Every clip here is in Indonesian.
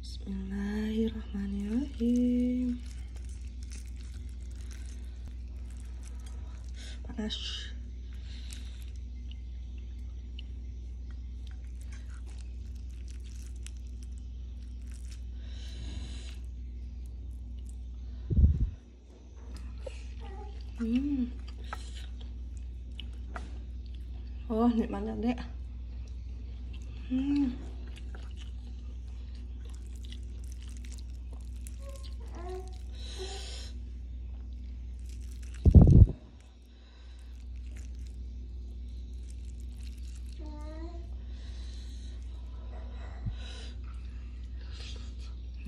Bismillahirrahmanirrahim. Panas. Hmm. Oh, nikmatnya dek. Hmm.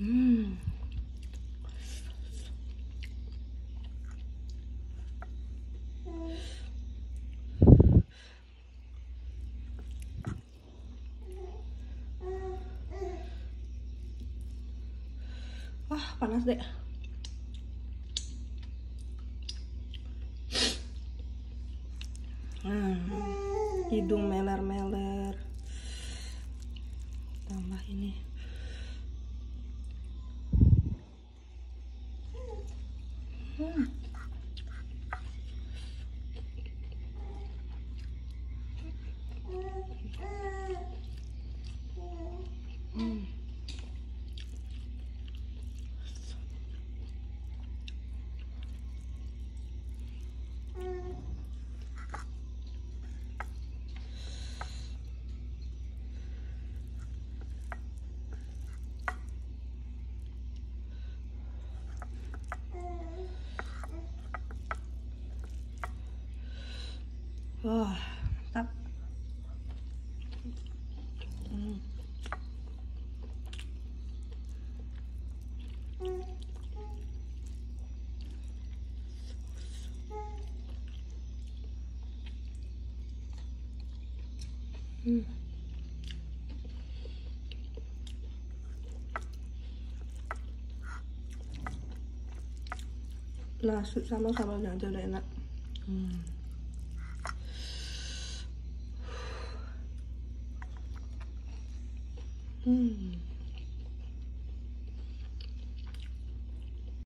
Hmm. Wah, panas deh. Nah, hidung meler-meler. Tambah ini. Hmm. tắt là sự sao nó sao bao nhiêu điều này nè Hmm.